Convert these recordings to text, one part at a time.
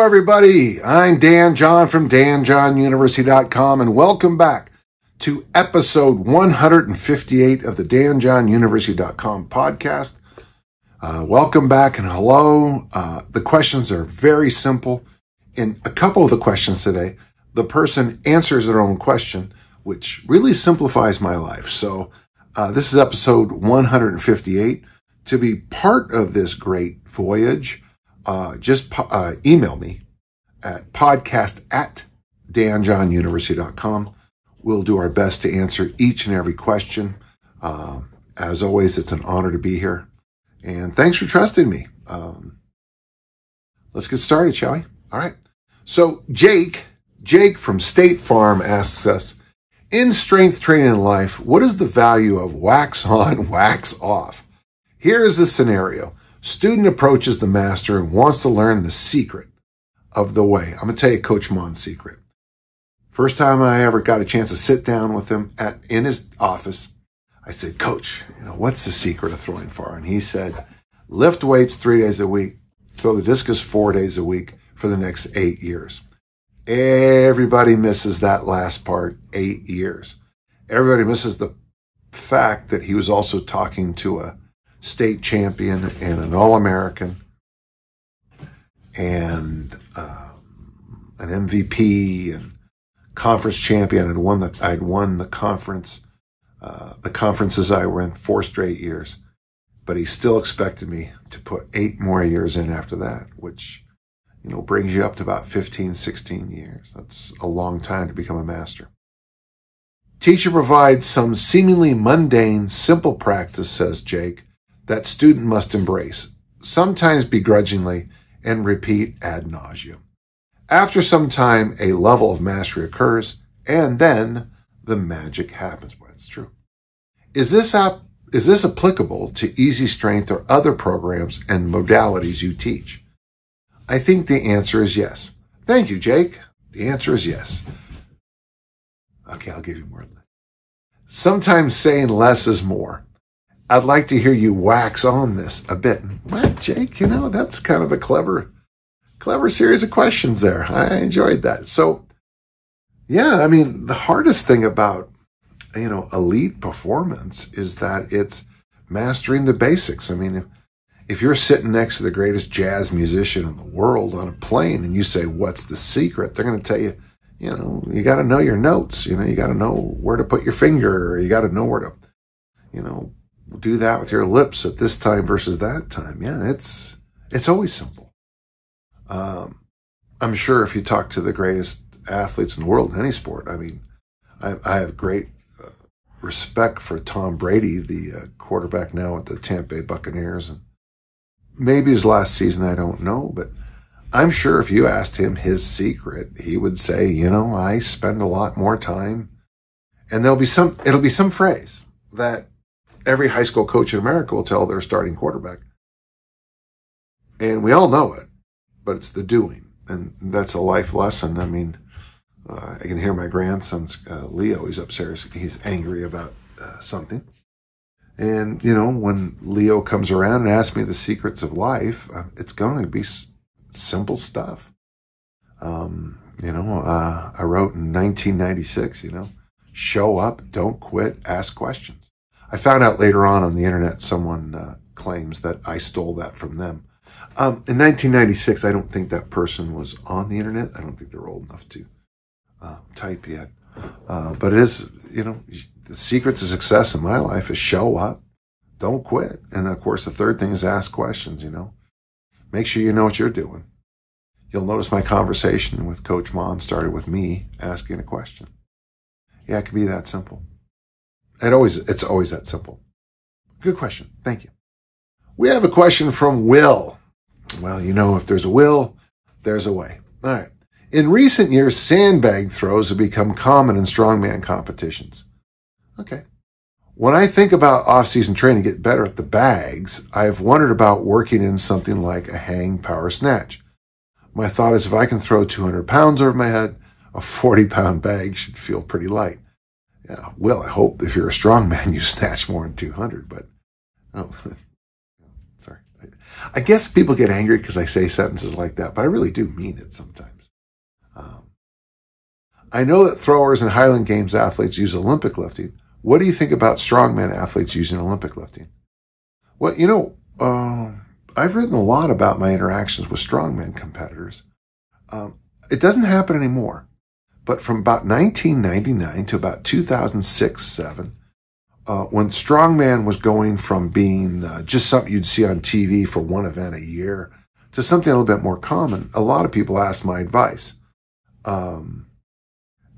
Hello, everybody. I'm Dan John from danjohnuniversity.com, and welcome back to episode 158 of the danjohnuniversity.com podcast. Uh, welcome back and hello. Uh, the questions are very simple. In a couple of the questions today, the person answers their own question, which really simplifies my life. So, uh, this is episode 158. To be part of this great voyage, uh, just uh, email me at podcast at danjohnuniversity.com. We'll do our best to answer each and every question. Uh, as always, it's an honor to be here. And thanks for trusting me. Um, let's get started, shall we? All right. So Jake, Jake from State Farm asks us, in strength training life, what is the value of wax on, wax off? Here is the scenario. Student approaches the master and wants to learn the secret of the way. I'm going to tell you Coach Maughan's secret. First time I ever got a chance to sit down with him at, in his office, I said, Coach, you know, what's the secret of throwing far? And he said, lift weights three days a week, throw the discus four days a week for the next eight years. Everybody misses that last part, eight years. Everybody misses the fact that he was also talking to a state champion and an All American and um, an MVP and conference champion. I'd won the I'd won the conference, uh, the conferences I were in four straight years, but he still expected me to put eight more years in after that, which you know brings you up to about 15, 16 years. That's a long time to become a master. Teacher provides some seemingly mundane, simple practice, says Jake, that student must embrace, sometimes begrudgingly, and repeat ad nauseum. After some time, a level of mastery occurs, and then the magic happens. Well, that's true. Is this app, is this applicable to easy strength or other programs and modalities you teach? I think the answer is yes. Thank you, Jake. The answer is yes. Okay, I'll give you more. Sometimes saying less is more. I'd like to hear you wax on this a bit. What, Jake? You know, that's kind of a clever, clever series of questions there. I enjoyed that. So, yeah, I mean, the hardest thing about, you know, elite performance is that it's mastering the basics. I mean, if, if you're sitting next to the greatest jazz musician in the world on a plane and you say, what's the secret? They're going to tell you, you know, you got to know your notes. You know, you got to know where to put your finger. You got to know where to, you know, do that with your lips at this time versus that time. Yeah, it's it's always simple. Um, I'm sure if you talk to the greatest athletes in the world in any sport, I mean, I, I have great uh, respect for Tom Brady, the uh, quarterback now at the Tampa Bay Buccaneers, and maybe his last season, I don't know, but I'm sure if you asked him his secret, he would say, you know, I spend a lot more time, and there'll be some, it'll be some phrase that every high school coach in America will tell their starting quarterback. And we all know it, but it's the doing. And that's a life lesson. I mean, uh, I can hear my grandson's uh, Leo. He's upstairs. He's angry about uh, something. And, you know, when Leo comes around and asks me the secrets of life, uh, it's going to be s- simple stuff. Um, you know, uh, I wrote in 1996, you know, show up, don't quit, ask questions. I found out later on on the internet someone uh, claims that I stole that from them. Um, in 1996, I don't think that person was on the internet. I don't think they're old enough to uh, type yet. Uh, but it is, you know, the secret to success in my life is show up, don't quit. And then, of course, the third thing is ask questions, you know. Make sure you know what you're doing. You'll notice my conversation with Coach Maughan started with me asking a question. Yeah, it can be that simple. It always, it's always that simple. Good question. Thank you. We have a question from Will. Well, you know, if there's a will, there's a way. All right. In recent years, sandbag throws have become common in strongman competitions. Okay. When I think about off-season training to get better at the bags, I've wondered about working in something like a hang power snatch. My thought is if I can throw 200 pounds over my head, a 40 pound bag should feel pretty light. Yeah, well, I hope if you're a strong man, you snatch more than 200, but oh, sorry. I guess people get angry because I say sentences like that, but I really do mean it sometimes. Um, I know that throwers and Highland Games athletes use Olympic lifting. What do you think about strongman athletes using Olympic lifting? Well, you know, uh, I've written a lot about my interactions with strongman competitors. Um, it doesn't happen anymore, but from about 1999 to about 2006, seven, uh, when strongman was going from being uh, just something you'd see on TV for one event a year to something a little bit more common, a lot of people asked my advice. Um,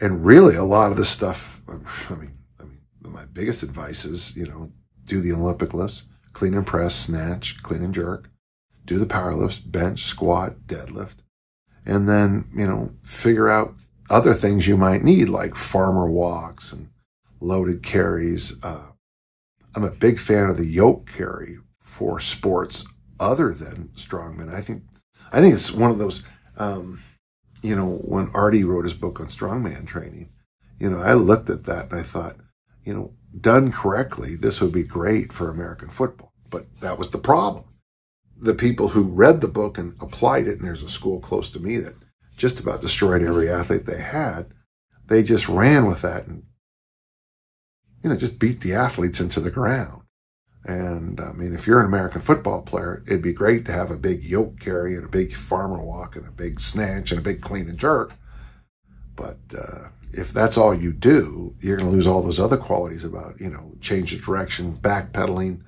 and really, a lot of the stuff, I mean, I mean, my biggest advice is, you know, do the Olympic lifts, clean and press, snatch, clean and jerk, do the power lifts, bench, squat, deadlift, and then, you know, figure out other things you might need, like farmer walks and loaded carries. Uh, I'm a big fan of the yoke carry for sports other than strongman. I think, I think it's one of those, um, you know, when Artie wrote his book on strongman training, you know, I looked at that and I thought, you know, done correctly, this would be great for American football. But that was the problem. The people who read the book and applied it, and there's a school close to me that just about destroyed every athlete they had, they just ran with that and you know, just beat the athletes into the ground. And I mean, if you're an American football player, it'd be great to have a big yoke carry and a big farmer walk and a big snatch and a big clean and jerk. But uh, if that's all you do, you're going to lose all those other qualities about, you know, change of direction, backpedaling.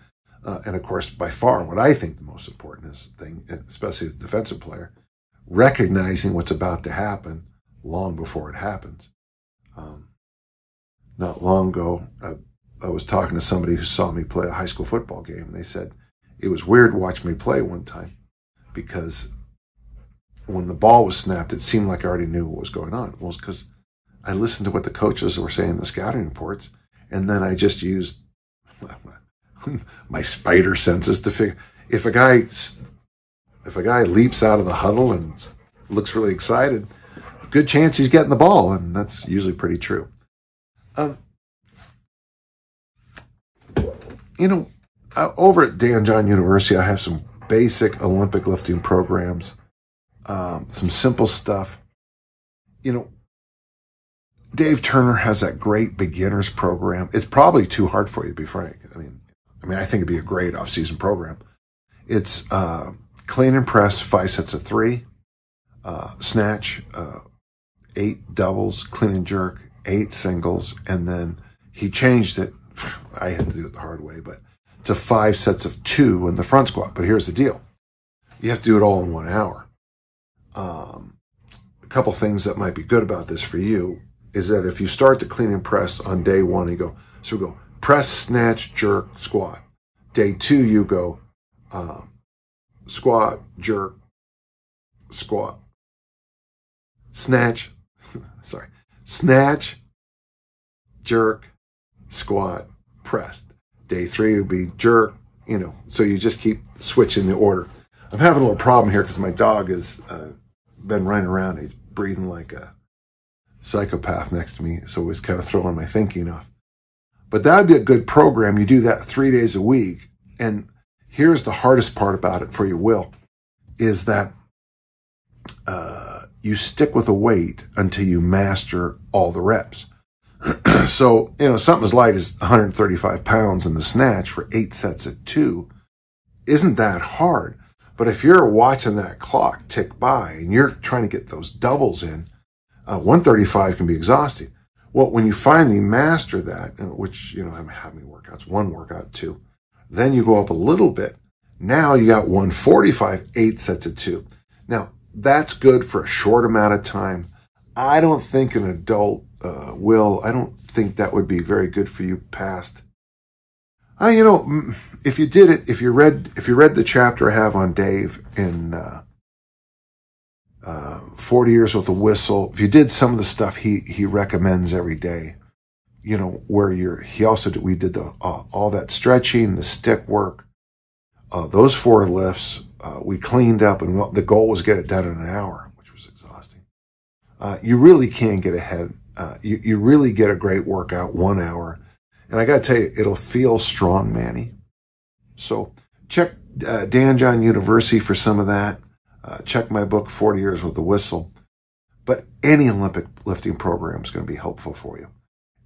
Uh, and of course, by far, what I think the most important is thing, especially as a defensive player, recognizing what's about to happen long before it happens. Um, not long ago, I, I was talking to somebody who saw me play a high school football game. And they said it was weird watching me play one time because when the ball was snapped, it seemed like I already knew what was going on. Well, because I listened to what the coaches were saying in the scouting reports, and then I just used my spider senses to figure if a guy if a guy leaps out of the huddle and looks really excited, good chance he's getting the ball, and that's usually pretty true. Um, you know, over at Dan John University, I have some basic Olympic lifting programs, um, some simple stuff. You know, Dave Turner has that great beginners program. It's probably too hard for you, to be frank. I mean, I mean, I think it'd be a great off-season program. It's uh, clean and press, five sets of three, uh, snatch, uh, eight doubles, clean and jerk, eight singles, and then he changed it. I had to do it the hard way, but to five sets of two in the front squat. But here's the deal. You have to do it all in one hour. Um, a couple things that might be good about this for you is that if you start the clean and press on day one, you go, so we go press, snatch, jerk, squat. Day two, you go um, squat, jerk, squat, snatch, sorry, snatch, jerk, squat, press. Day three would be jerk, you know, so you just keep switching the order. I'm having a little problem here because my dog has uh, been running around. He's breathing like a psychopath next to me, so it's kind of throwing my thinking off. But that would be a good program. You do that three days a week. And here's the hardest part about it for your will is that uh, you stick with a weight until you master all the reps. so, you know, something as light as 135 pounds in the snatch for eight sets at two isn't that hard. But if you're watching that clock tick by and you're trying to get those doubles in, uh, 135 can be exhausting. Well, when you finally master that, uh, which, you know, I have many workouts, one workout, two, then you go up a little bit. Now you got 145, eight sets of two. Now, that's good for a short amount of time. I don't think an adult uh, will. I don't think that would be very good for you past. Uh, you know, if you did it, if you read, if you read the chapter I have on Dave in uh, uh, 40 years with a whistle, if you did some of the stuff he he recommends every day, you know, where you're, he also did, we did the uh, all that stretching, the stick work, uh, those four lifts, uh, we cleaned up, and the goal was get it done in an hour, which was exhausting. Uh, you really can get ahead uh, you, you really get a great workout one hour. And I got to tell you, it'll feel strong, Manny. So check uh, Dan John University for some of that. Check my book, 40 Years with the Whistle. But any Olympic lifting program is going to be helpful for you.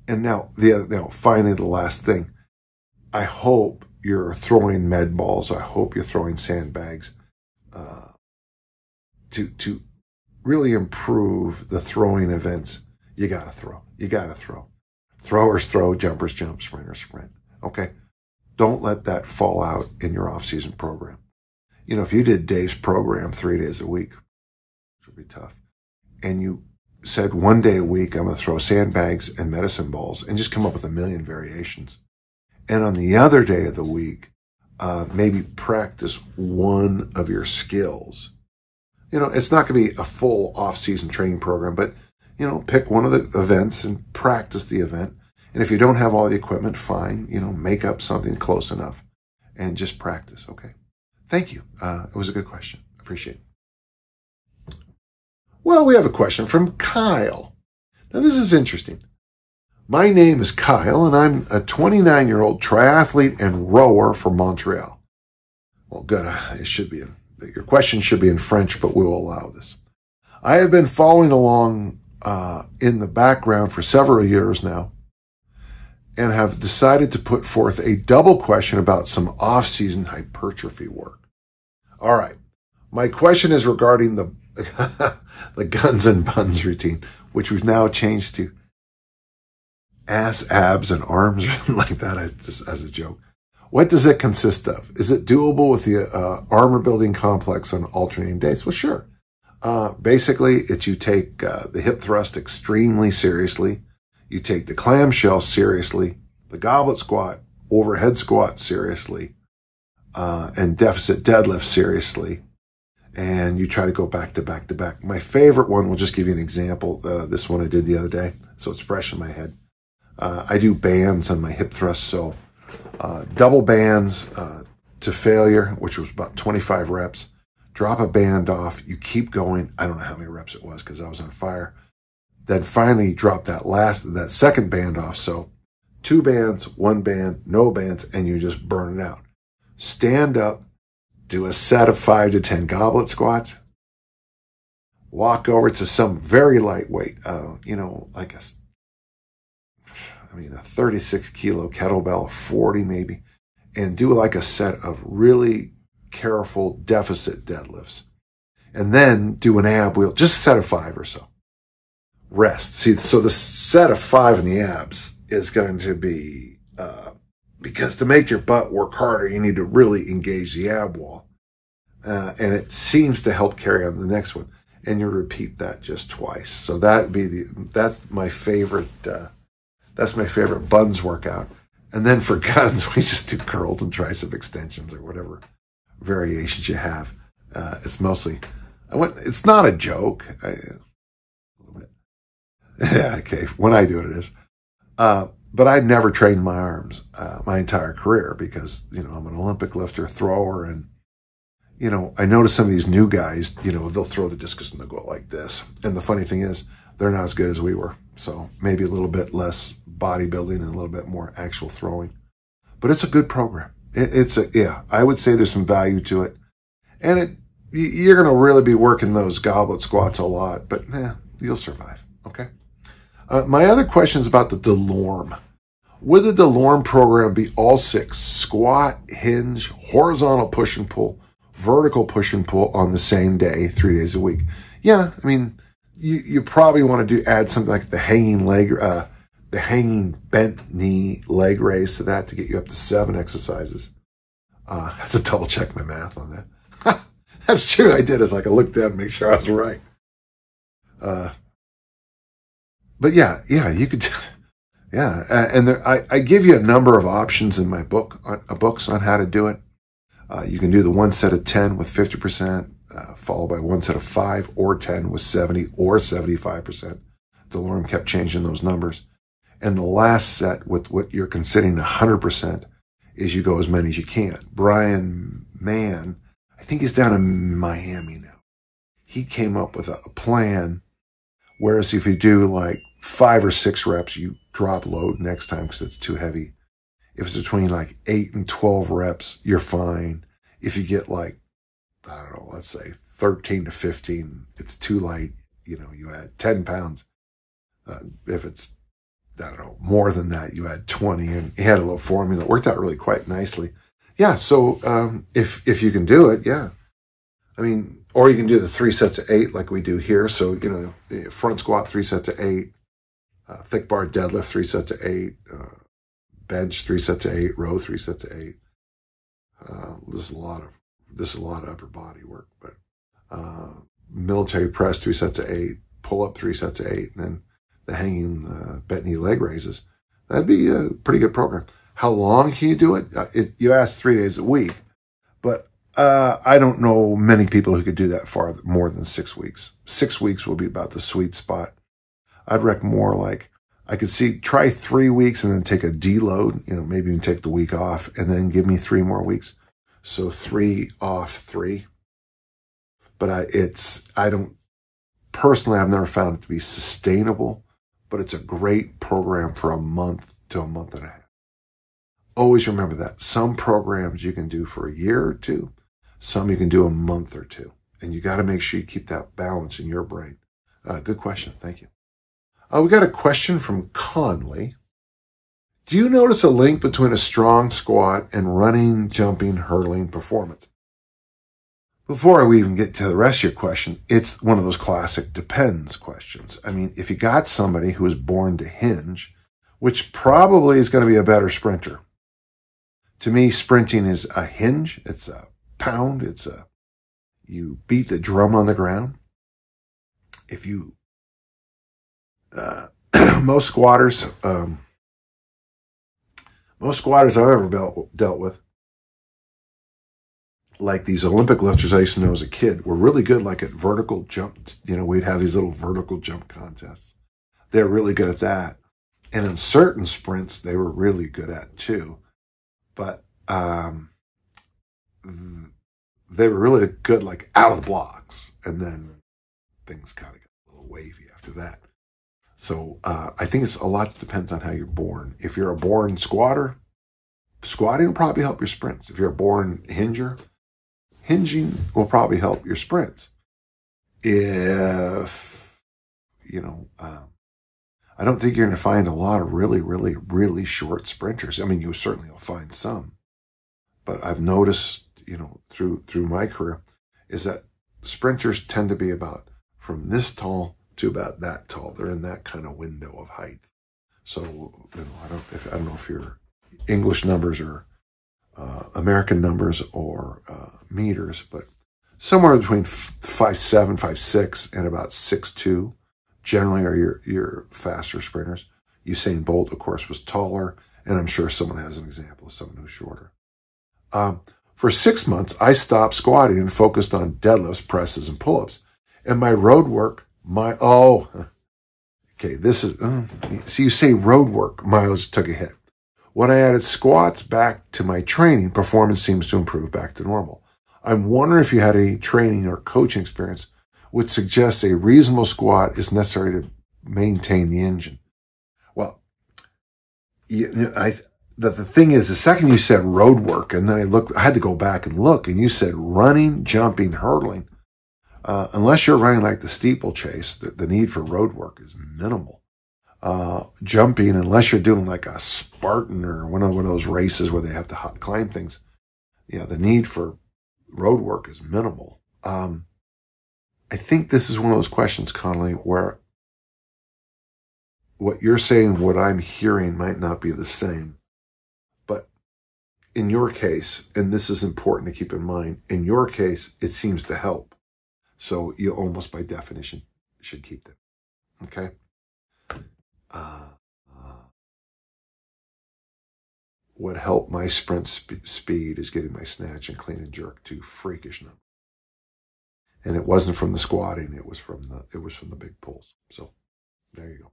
And now, the now, finally, the last thing. I hope you're throwing med balls. I hope you're throwing sandbags uh, to to really improve the throwing events. You got to throw. You got to throw. Throwers throw, jumpers jump, sprinters sprint. Okay. Don't let that fall out in your off-season program. You know, if you did Dave's program three days a week, which would be tough, and you said one day a week, I'm going to throw sandbags and medicine balls and just come up with a million variations. And on the other day of the week, uh, maybe practice one of your skills. You know, it's not going to be a full off-season training program, but you know, pick one of the events and practice the event. And if you don't have all the equipment, fine, you know, make up something close enough and just practice. Okay. Thank you. Uh, it was a good question. Appreciate it. Well, we have a question from Kyle. Now, this is interesting. My name is Kyle, and I'm a 29 year old triathlete and rower for Montreal. Well, good. It should be in, your question should be in French, but we'll allow this. I have been following along uh, in the background for several years now and have decided to put forth a double question about some off-season hypertrophy work. All right. My question is regarding the the guns and buns routine, which we've now changed to ass, abs, and arms, like that, just as a joke. What does it consist of? Is it doable with the uh, armor building complex on alternating days? Well, sure. Uh, basically, it's you take uh, the hip thrust extremely seriously. You take the clamshell seriously, the goblet squat, overhead squat seriously, uh, and deficit deadlift seriously. And you try to go back to back to back. My favorite one, we'll just give you an example. Uh, this one I did the other day, so it's fresh in my head. Uh, I do bands on my hip thrust. So uh, double bands to failure, which was about 25 reps drop a band off, you keep going. I don't know how many reps it was because I was on fire. Then finally drop that last, that second band off. So two bands, one band, no bands, and you just burn it out. Stand up, do a set of five to 10 goblet squats, walk over to some very lightweight, uh, you know, like a, I mean, a 36 kilo kettlebell, 40 maybe, and do like a set of really careful deficit deadlifts. And then do an ab wheel, just a set of five or so. Rest. See, so the set of five in the abs is going to be, because to make your butt work harder, you need to really engage the ab wall. Uh, and it seems to help carry on the next one. And you repeat that just twice. So that be the, that's my favorite, uh, that's my favorite buns workout. And then for guns, we just do curls and tricep extensions or whatever variations you have. Uh, it's mostly, I went, it's not a joke. I, yeah, okay. When I do it, it is. Uh, but I never trained my arms uh, my entire career because, you know, I'm an Olympic lifter, thrower, and, you know, I notice some of these new guys, you know, they'll throw the discus and they'll go like this. And the funny thing is, they're not as good as we were. So maybe a little bit less bodybuilding and a little bit more actual throwing. But it's a good program. It, it's a, yeah, I would say there's some value to it. And it, you're going to really be working those goblet squats a lot, but yeah, you'll survive. Okay. Uh, my other question is about the DeLorme. Would the DeLorme program be all six squat, hinge, horizontal push and pull, vertical push and pull on the same day, three days a week? Yeah. I mean, you, you probably want to do, add something like the hanging leg, uh, the hanging bent knee leg raise to that to get you up to seven exercises. Uh, I have to double check my math on that. That's true. I did. It's like I looked at and make sure I was right. Uh, but yeah, yeah, you could, yeah. And there, I, I give you a number of options in my book, uh, books on how to do it. Uh, you can do the one set of 10 with 50%, uh, followed by one set of five or 10 with 70 or 75%. DeLorme kept changing those numbers. And the last set with what you're considering 100% is you go as many as you can. Bryan Mann, I think he's down in Miami now. He came up with a, plan. Whereas if you do like five or six reps, you drop load next time because it's too heavy. If it's between like eight and 12 reps, you're fine. if you get like, I don't know, let's say 13 to 15, it's too light. You know, you add 10 pounds. Uh, if it's, I don't know, more than that, you add 20 and he had a little formula. It worked out really quite nicely. Yeah. So, um, if, if you can do it, yeah. I mean, or you can do the three sets of eight like we do here. So, you know, front squat, three sets of eight, uh, thick bar deadlift, three sets of eight, uh, bench, three sets of eight, row, three sets of eight. Uh, this is a lot of, this is a lot of upper body work, but, uh, military press, three sets of eight, pull up, three sets of eight, and then the hanging, uh, bent knee leg raises. That'd be a pretty good program. How long can you do it? Uh, it you ask three days a week, but uh, I don't know many people who could do that far more than six weeks. Six weeks will be about the sweet spot. I'd recommend more like I could see try three weeks and then take a deload. You know, maybe even take the week off and then give me three more weeks. So three off three. But I, it's I don't personally I've never found it to be sustainable, but it's a great program for a month to a month and a half. Always remember that some programs you can do for a year or two, some you can do a month or two, and you got to make sure you keep that balance in your brain. Uh, good question. Thank you. Uh, we got a question from Conley. Do you notice a link between a strong squat and running, jumping, hurdling performance? Before we even get to the rest of your question, it's one of those classic depends questions. I mean, if you got somebody who was born to hinge, which probably is going to be a better sprinter. To me, sprinting is a hinge. It's a pound. It's a, you beat the drum on the ground. If you uh, most squatters, um, most squatters I've ever dealt, dealt with, like these Olympic lifters I used to know as a kid, were really good like at vertical jump. You know, we'd have these little vertical jump contests. They're really good at that. And in certain sprints, they were really good at too. But, um, they were really good like out of the blocks. And then things kind of got a little wavy after that. So uh, I think it's a lot depends on how you're born. If you're a born squatter, squatting will probably help your sprints. If you're a born hinger, hinging will probably help your sprints. If you know, uh, I don't think you're going to find a lot of really, really, really short sprinters. I mean, you certainly will find some, but I've noticed, you know, through through my career, is that sprinters tend to be about from this tall to about that tall. They're in that kind of window of height. So, you know, I don't, if, I don't know if your English numbers are uh, American numbers or uh, meters, but somewhere between five seven, five six, and about six two, generally are your your faster sprinters. Usain Bolt, of course, was taller, and I'm sure someone has an example of someone who's shorter. Um, for six months, I stopped squatting and focused on deadlifts, presses, and pull-ups, and my road work my, oh, okay, this is, uh, see, you say road work, mileage took a hit. When I added squats back to my training, performance seems to improve back to normal. I'm wondering if you had any training or coaching experience which suggests a reasonable squat is necessary to maintain the engine. Well, you, I, the, the thing is, the second you said road work, and then I looked, I had to go back and look, and you said running, jumping, hurdling uh, unless you're running like the steeplechase, the, the need for road work is minimal. Uh, jumping, unless you're doing like a Spartan or one of, one of those races where they have to hop, climb things, yeah, the need for road work is minimal. Um, I think this is one of those questions, Connolly, where what you're saying, what I'm hearing might not be the same. But in your case, and this is important to keep in mind, in your case, it seems to help. So you almost by definition should keep them. Okay. Uh, uh, what helped my sprint sp- speed is getting my snatch and clean and jerk to freakish number. And it wasn't from the squatting; it was from the it was from the big pulls. So there you go.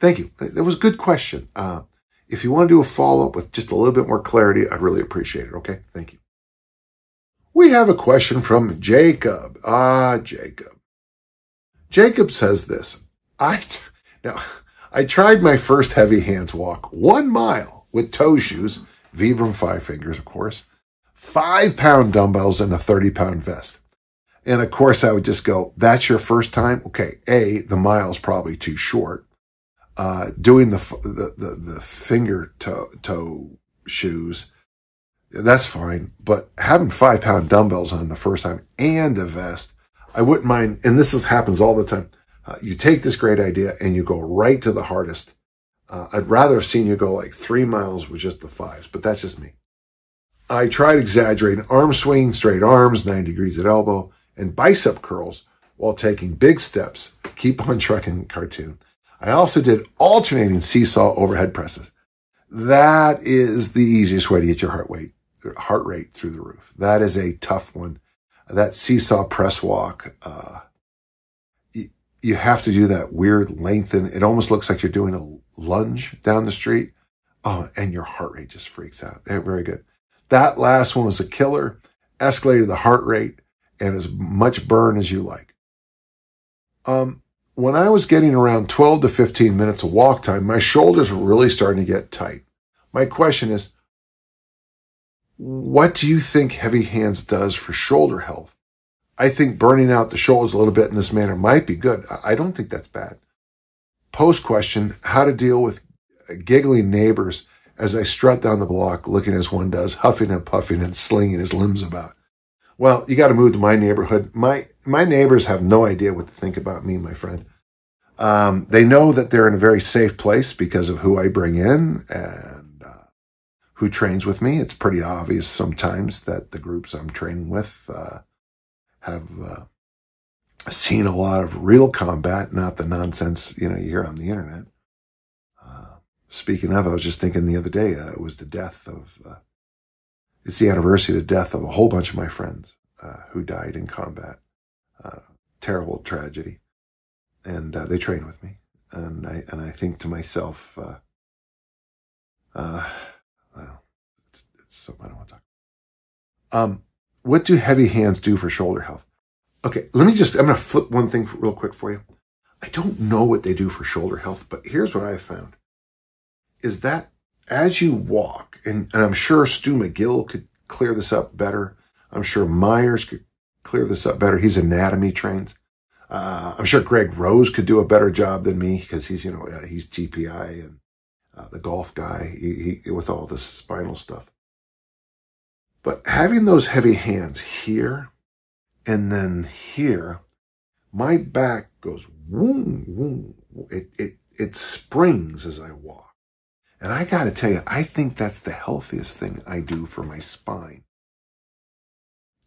Thank you. That was a good question. Uh, if you want to do a follow up with just a little bit more clarity, I'd really appreciate it. Okay. Thank you. We have a question from Jacob. Ah, Jacob. Jacob says this. I, now, I tried my first heavy hands walk one mile with toe shoes, Vibram five fingers, of course, five pound dumbbells and a 30 pound vest. And of course, I would just go, that's your first time? Okay. A, the mile's probably too short. Uh, doing the, the, the, the finger toe, toe shoes, that's fine. But having five pound dumbbells on the first time and a vest, I wouldn't mind. And this is, happens all the time. Uh, you take this great idea and you go right to the hardest. Uh, I'd rather have seen you go like three miles with just the fives, but that's just me. I tried exaggerating arm swing, straight arms, 90 degrees at elbow, and bicep curls while taking big steps. Keep on trucking cartoon. I also did alternating seesaw overhead presses. That is the easiest way to get your heart rate, heart rate through the roof. That is a tough one. That seesaw press walk, uh, you have to do that weird lengthen. It almost looks like you're doing a lunge down the street. Oh, and your heart rate just freaks out. They're very good. That last one was a killer, escalated the heart rate and as much burn as you like. Um, when I was getting around 12 to 15 minutes of walk time, my shoulders were really starting to get tight. My question is, what do you think heavy hands does for shoulder health? I think burning out the shoulders a little bit in this manner might be good. I don't think that's bad. Post question, how to deal with giggling neighbors as I strut down the block looking as one does, huffing and puffing and slinging his limbs about. Well, you got to move to my neighborhood. My, my neighbors have no idea what to think about me, my friend. Um, they know that they're in a very safe place because of who I bring in and who trains with me. It's pretty obvious sometimes that the groups I'm training with, uh, have uh, seen a lot of real combat, not the nonsense you know you hear on the internet. Uh, speaking of, I was just thinking the other day uh, it was the death of. Uh, it's the anniversary of the death of a whole bunch of my friends uh, who died in combat. Uh, terrible tragedy, and they trained with me, and I and I think to myself, it's something I don't want to talk. Um, what do heavy hands do for shoulder health? Okay, let me just, I'm going to flip one thing real quick for you. I don't know what they do for shoulder health, but here's what I found is that as you walk, and, and I'm sure Stu McGill could clear this up better. I'm sure Myers could clear this up better. He's anatomy trained. Uh, I'm sure Greg Rose could do a better job than me because he's, you know, uh, he's TPI and uh, the golf guy he, he, with all this spinal stuff. But having those heavy hands here and then here, my back goes woom, woom. It, it, it springs as I walk. And I got to tell you, I think that's the healthiest thing I do for my spine.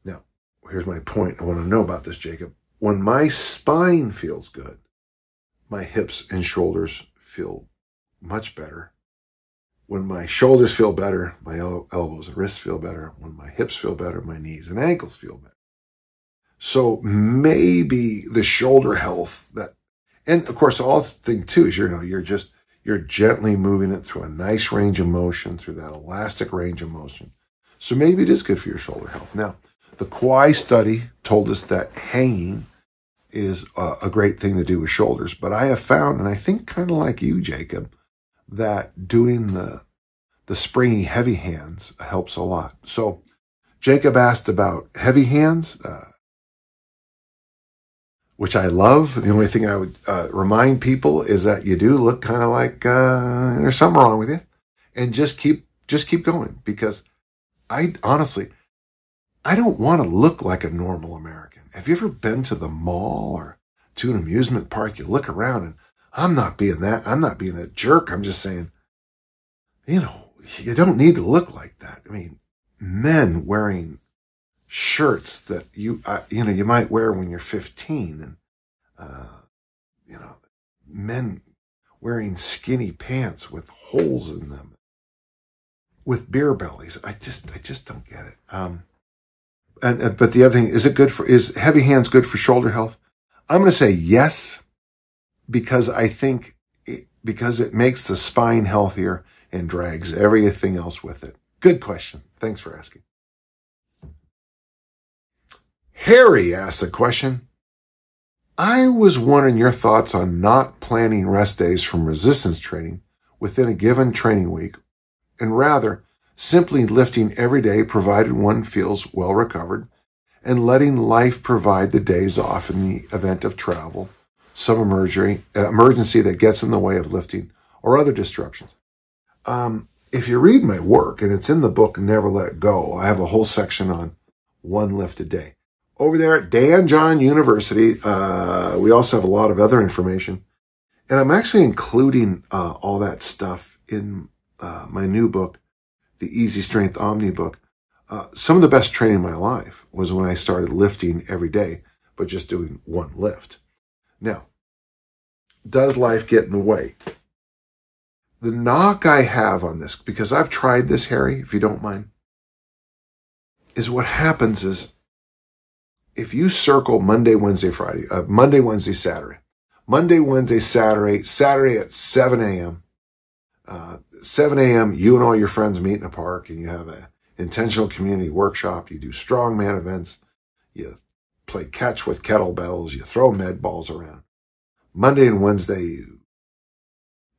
Now, here's my point. I want to know about this, Jacob. When my spine feels good, my hips and shoulders feel much better when my shoulders feel better, my el- elbows and wrists feel better. When my hips feel better, my knees and ankles feel better. So maybe the shoulder health that, and of course, the other thing too is, you know, you're just, you're gently moving it through a nice range of motion, through that elastic range of motion. So maybe it is good for your shoulder health. Now, the Kauai study told us that hanging is a, a great thing to do with shoulders, but I have found, and I think kind of like you, Jacob, that doing the the springy heavy hands helps a lot. So Jacob asked about heavy hands, uh, which I love. The only thing I would uh, remind people is that you do look kind of like uh, there's something wrong with you, and just keep just keep going because I honestly I don't want to look like a normal American. Have you ever been to the mall or to an amusement park? You look around and I'm not being that. I'm not being a jerk. I'm just saying, you know, you don't need to look like that. I mean, men wearing shirts that you, uh, you know, you might wear when you're 15 and, uh, you know, men wearing skinny pants with holes in them with beer bellies. I just, I just don't get it. Um, and, but the other thing, is it good for, is heavy hands good for shoulder health? I'm going to say yes because I think it, because it makes the spine healthier and drags everything else with it. Good question. Thanks for asking. Harry asks a question. I was wondering your thoughts on not planning rest days from resistance training within a given training week and rather simply lifting every day provided one feels well recovered, and letting life provide the days off in the event of travel, some emergency, uh, emergency that gets in the way of lifting, or other disruptions. Um, if you read my work, and it's in the book Never Let Go, I have a whole section on one lift a day. Over there at Dan John University, uh, we also have a lot of other information. And I'm actually including uh, all that stuff in uh, my new book, the Easy Strength Omni book. Uh, some of the best training in my life was when I started lifting every day, but just doing one lift. Now, does life get in the way? The knock I have on this, because I've tried this, Harry, if you don't mind, is what happens is if you circle Monday, Wednesday, Friday, uh, Monday, Wednesday, Saturday, Monday, Wednesday, Saturday, Saturday at 7 a.m., uh, 7 a.m., you and all your friends meet in a park and you have a intentional community workshop. You do strongman events. You play catch with kettlebells. You throw med balls around. Monday and Wednesday, you,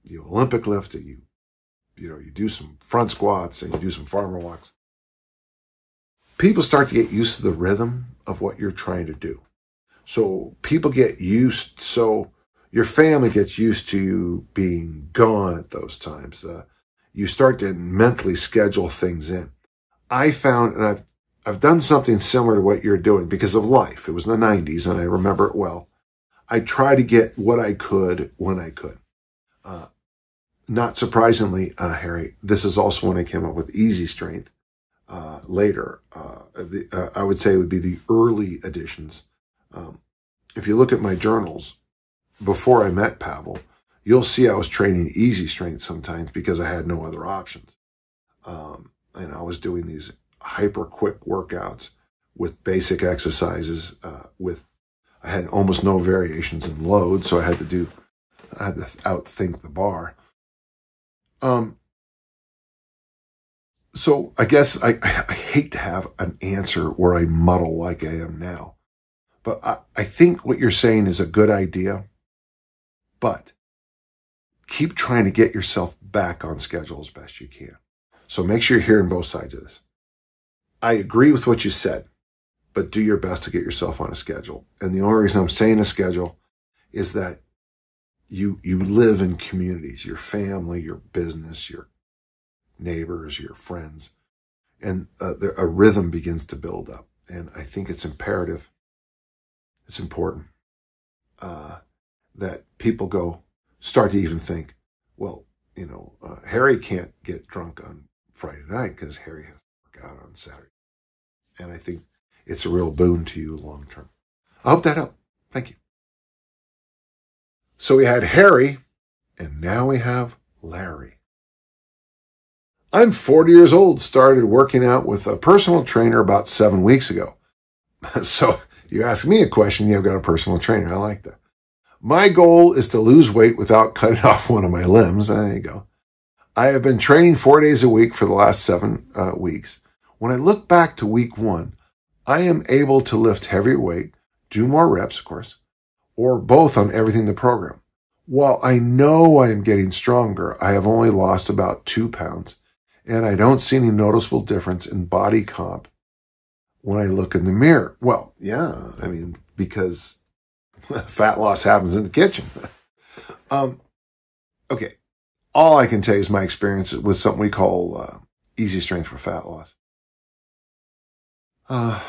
you Olympic lift you, you know, you do some front squats and you do some farmer walks. People start to get used to the rhythm of what you're trying to do. So people get used. So your family gets used to you being gone at those times. Uh, you start to mentally schedule things in. I found, and I've, I've done something similar to what you're doing because of life. It was in the 90s and I remember it well. I try to get what I could when I could. Uh, not surprisingly, uh, Harry, this is also when I came up with Easy Strength uh, later. Uh, the, uh, I would say it would be the early editions. Um, if you look at my journals before I met Pavel, you'll see I was training easy strength sometimes because I had no other options. Um, and I was doing these hyper quick workouts with basic exercises. Uh, with I had almost no variations in load, so I had to do I had to outthink the bar. Um, so I guess I, I hate to have an answer where I muddle like I am now. But I, I think what you're saying is a good idea. But keep trying to get yourself back on schedule as best you can. So make sure you're hearing both sides of this. I agree with what you said, but do your best to get yourself on a schedule. And the only reason I'm saying a schedule is that you, you live in communities, your family, your business, your neighbors, your friends, and uh, there, a rhythm begins to build up. And I think it's imperative, it's important uh, that people go start to even think, well, you know, uh, Harry can't get drunk on Friday night because Harry has out on Saturday. And I think it's a real boon to you long term. I hope that helped. Thank you. So we had Harry, and now we have Larry. I'm 40 years old, started working out with a personal trainer about seven weeks ago. so you ask me a question, you've got a personal trainer. I like that. My goal is to lose weight without cutting off one of my limbs. There you go. I have been training four days a week for the last seven uh, weeks. When I look back to week one, I am able to lift heavier weight, do more reps, of course, or both on everything in the program. While I know I am getting stronger, I have only lost about two pounds and I don't see any noticeable difference in body comp when I look in the mirror. Well, yeah, I mean, because fat loss happens in the kitchen. um, okay. All I can tell you is my experience with something we call uh, easy strength for fat loss. Uh,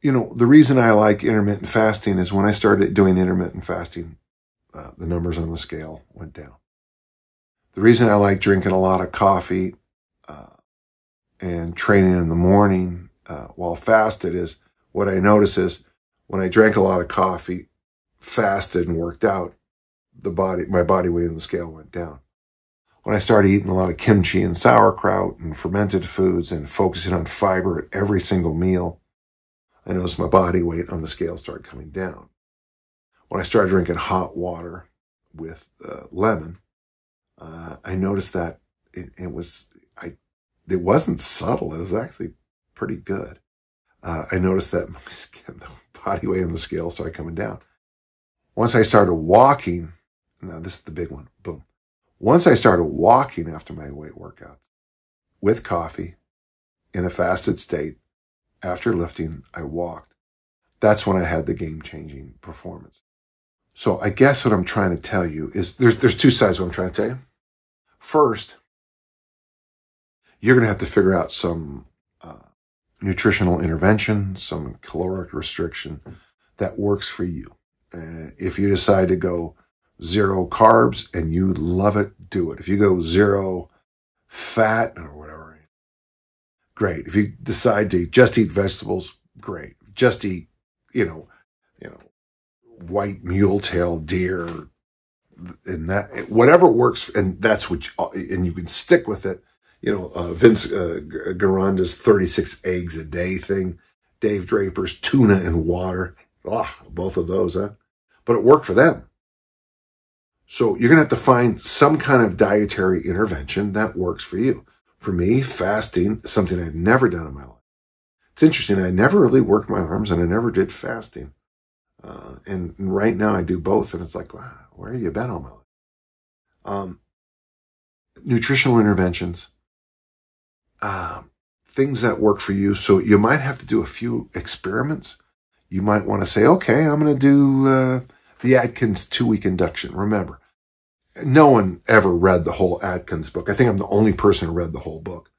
you know, the reason I like intermittent fasting is when I started doing intermittent fasting, uh, the numbers on the scale went down. The reason I like drinking a lot of coffee uh, and training in the morning uh, while fasted is what I notice is when I drank a lot of coffee, fasted and worked out, the body, my body weight on the scale went down. When I started eating a lot of kimchi and sauerkraut and fermented foods and focusing on fiber at every single meal, I noticed my body weight on the scale started coming down when I started drinking hot water with uh, lemon, uh, I noticed that it, it, was I it wasn't subtle. It was actually pretty good. Uh, I noticed that my skin, the body weight on the scale started coming down. Once I started walking, now this is the big one. Boom. Once I started walking after my weight workouts with coffee in a fasted state, after lifting, I walked. That's when I had the game changing performance. So I guess what I'm trying to tell you is there's, there's two sides what I'm trying to tell you. First, you're going to have to figure out some uh, nutritional intervention, some caloric restriction that works for you. Uh, if you decide to go zero carbs and you love it, do it. If you go zero fat or whatever, great. If you decide to just eat vegetables, great. Just eat, you know, you know, white mule tail deer and that, whatever works. And that's what, you, and you can stick with it. You know, uh, Vince uh, Gironda's 36 eggs a day thing, Dave Draper's tuna and water. Oh, both of those, huh? But it worked for them. So you're going to have to find some kind of dietary intervention that works for you. For me, fasting is something I'd never done in my life. It's interesting. I never really worked my arms and I never did fasting. Uh, and right now I do both. And it's like, wow, where have you been all my life? Um, nutritional interventions, um, things that work for you. So you might have to do a few experiments. You might want to say, okay, I'm going to do, uh, the Atkins two week induction. Remember, no one ever read the whole Atkins book. I think I'm the only person who read the whole book.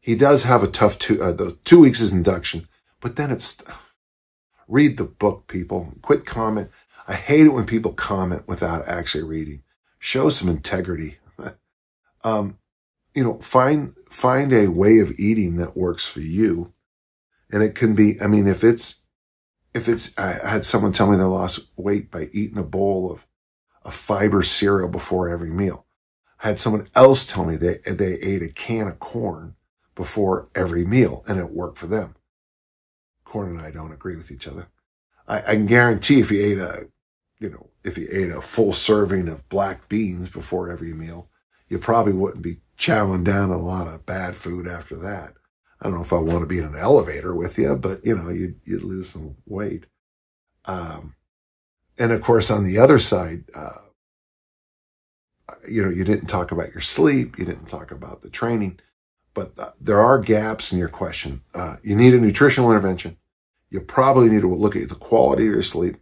He does have a tough two, uh, the two weeks is induction, but then it's, read the book, people. Quit comment. I hate it when people comment without actually reading. Show some integrity. um, you know, find, find a way of eating that works for you. And it can be, I mean, if it's, if it's, I had someone tell me they lost weight by eating a bowl of a fiber cereal before every meal. I had someone else tell me they, they ate a can of corn before every meal and it worked for them. Corn and I don't agree with each other. I, I can guarantee if you ate a, you know, if you ate a full serving of black beans before every meal, you probably wouldn't be chowing down a lot of bad food after that. I don't know if I want to be in an elevator with you, but you know, you'd, you'd lose some weight. Um, and of course, on the other side, uh, you know, you didn't talk about your sleep. You didn't talk about the training, but uh, there are gaps in your question. Uh, you need a nutritional intervention. You probably need to look at the quality of your sleep.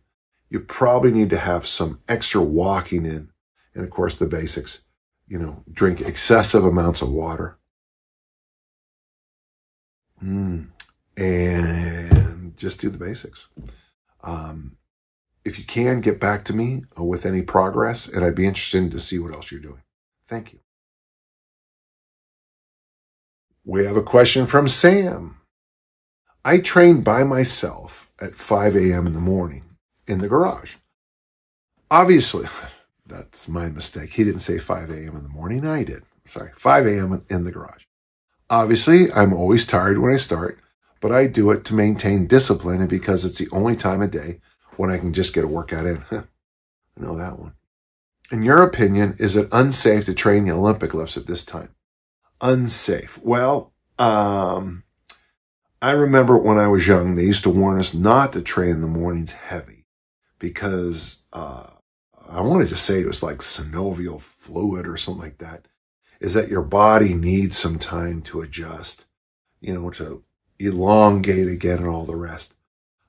You probably need to have some extra walking in. And of course, the basics, you know, drink excessive amounts of water. Mm. And just do the basics. Um, if you can, get back to me with any progress, and I'd be interested to see what else you're doing. Thank you. We have a question from Sam. I train by myself at 5 a.m. in the morning in the garage. Obviously, that's my mistake. He didn't say 5 a.m. in the morning. I did. Sorry, 5 a.m. in the garage. Obviously, I'm always tired when I start, but I do it to maintain discipline and because it's the only time of day when I can just get a workout in. I know that one. In your opinion, is it unsafe to train the Olympic lifts at this time? Unsafe. Well, um, I remember when I was young, they used to warn us not to train in the mornings heavy because, uh, I wanted to say it was like synovial fluid or something like that is that your body needs some time to adjust, you know, to elongate again and all the rest.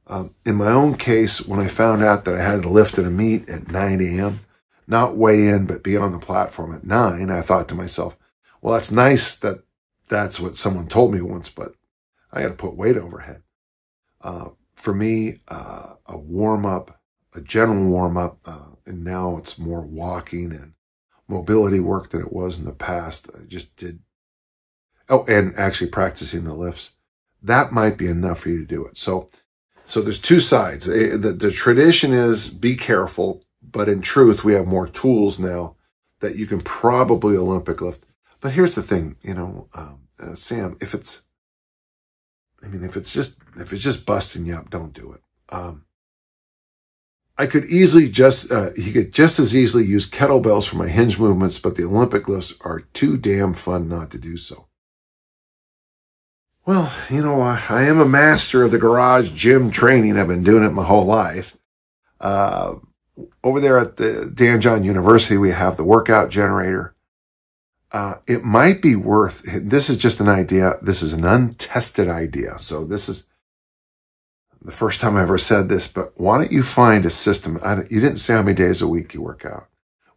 Um, in my own case, when I found out that I had to lift at a meet at 9 a.m., not weigh in, but be on the platform at 9, I thought to myself, well, that's nice that that's what someone told me once, but I got to put weight overhead. Uh, for me, uh, a warm up, a general warm up, uh, and now it's more walking and mobility work than it was in the past. I just did. Oh, and actually practicing the lifts. That might be enough for you to do it. So, so there's two sides. Eh, the, the tradition is be careful, but in truth, we have more tools now that you can probably Olympic lift. But here's the thing, you know, um, uh, Sam, if it's, I mean, if it's just, if it's just busting you up, don't do it. Um, I could easily just, uh, he could just as easily use kettlebells for my hinge movements, but the Olympic lifts are too damn fun not to do so. Well, you know, I, I am a master of the garage gym training. I've been doing it my whole life. Uh, over there at the Dan John University, we have the workout generator. uh, it might be worth, this is just an idea. This is an untested idea. So this is the first time I ever said this, but why don't you find a system? you didn't say how many days a week you work out.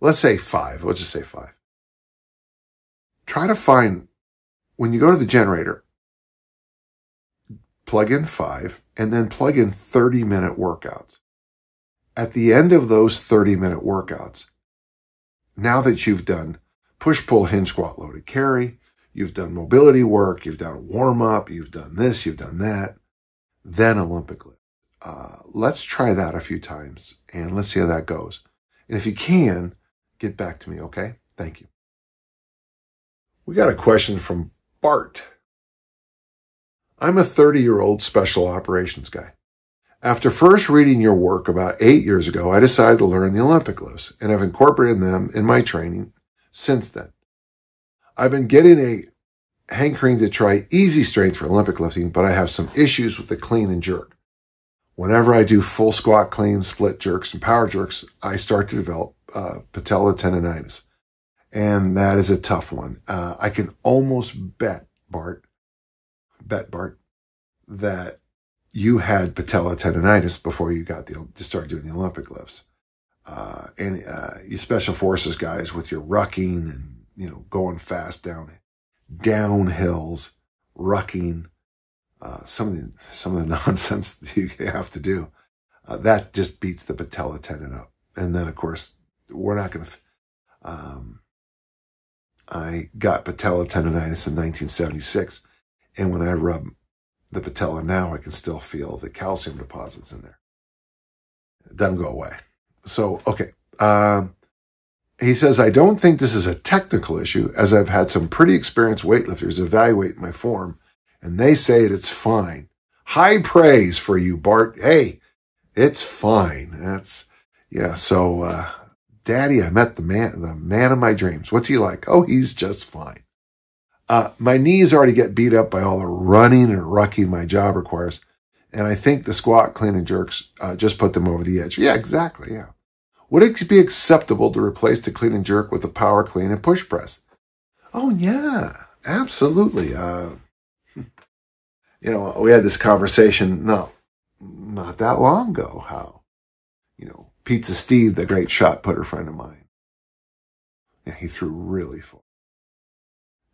Let's say five. Let's just say five. Try to find, when you go to the generator, plug in five and then plug in 30 minute workouts. At the end of those 30 minute workouts, now that you've done push pull hinge squat loaded carry. You've done mobility work. You've done a warm up. You've done this. You've done that. Then Olympic lift. Uh, let's try that a few times and let's see how that goes. And if you can, get back to me. Okay. Thank you. We got a question from Bart. I'm a 30 year old special operations guy. After first reading your work about eight years ago, I decided to learn the Olympic lifts and have incorporated them in my training since then. I've been getting a hankering to try easy strength for Olympic lifting, but I have some issues with the clean and jerk. Whenever I do full squat clean, split jerks, and power jerks, I start to develop uh, patella tendonitis. And that is a tough one. Uh, I can almost bet, Bart, bet, Bart, that you had patella tendonitis before you got the, to start doing the Olympic lifts uh, and uh, you special forces guys with your rucking and you know going fast down down hills, rucking, uh, some of the some of the nonsense that you have to do, uh, that just beats the patella tendon up. And then of course we're not going to. Um, I got patella tendonitis in 1976, and when I rub the patella now, I can still feel the calcium deposits in there. It doesn't go away. So, okay. Um, he says, I don't think this is a technical issue as I've had some pretty experienced weightlifters evaluate my form and they say it's fine. High praise for you, Bart. Hey, it's fine. That's, yeah. So, uh, daddy, I met the man, the man of my dreams. What's he like? Oh, he's just fine. Uh, my knees already get beat up by all the running and rucking my job requires. And I think the squat, clean, and jerks uh, just put them over the edge. Yeah, exactly. Yeah. Would it be acceptable to replace the clean and jerk with a power clean and push press? Oh, yeah, absolutely. Uh, you know, we had this conversation no, not that long ago. How, you know, Pizza Steve, the great shot putter friend of mine, yeah, he threw really full.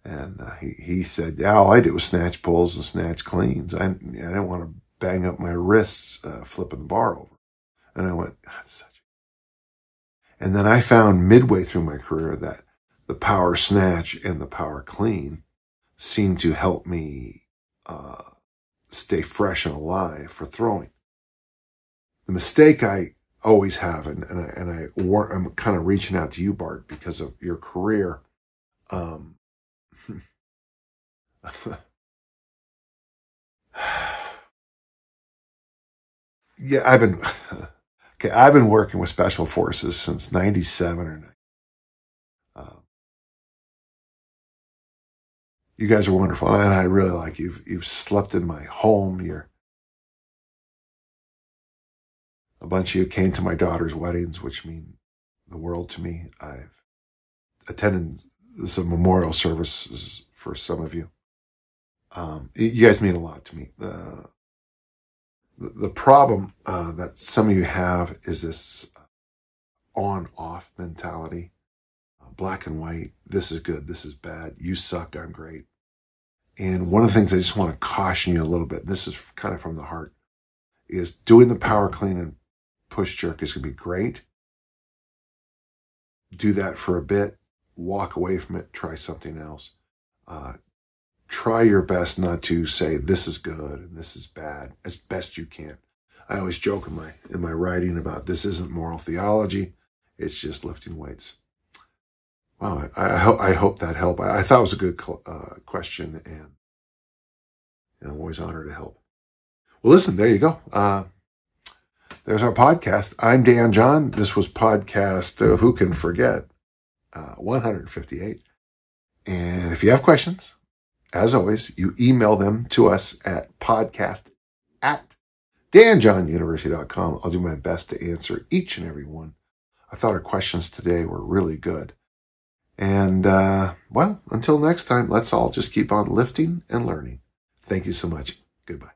And uh, he, he said, yeah, all I did was snatch pulls and snatch cleans. I, I didn't want to bang up my wrists uh, flipping the bar over. And I went, that's such. And then I found midway through my career that the power snatch and the power clean seemed to help me uh, stay fresh and alive for throwing. The mistake I always have, and, and I, and I, I'm kind of reaching out to you, Bart, because of your career. Um, yeah, I've been okay. I've been working with special forces since '97 or. Uh, you guys are wonderful, and I really like you. You've, you've slept in my home. You're a bunch of you came to my daughter's weddings, which mean the world to me. I've attended some memorial services for some of you. Um, you guys mean a lot to me. Uh, the problem uh, that some of you have is this on off mentality uh, black and white. This is good. This is bad. You suck. I'm great. And one of the things I just want to caution you a little bit, this is kind of from the heart, is doing the power clean and push jerk is going to be great. Do that for a bit, walk away from it, try something else. Uh, try your best not to say this is good and this is bad as best you can. I always joke in my in my writing about this isn't moral theology; it's just lifting weights. Wow, I, I hope I hope that helped. I, I, thought it was a good uh, question, and, and, I'm always honored to help. Well, listen, there you go. Uh, there's our podcast. I'm Dan John. This was podcast. Uh, Who can forget? Uh, 158. And if you have questions, as always, you email them to us at podcast at danjohnuniversity.com. I'll do my best to answer each and every one. I thought our questions today were really good. And, uh, well, until next time, let's all just keep on lifting and learning. Thank you so much. Goodbye.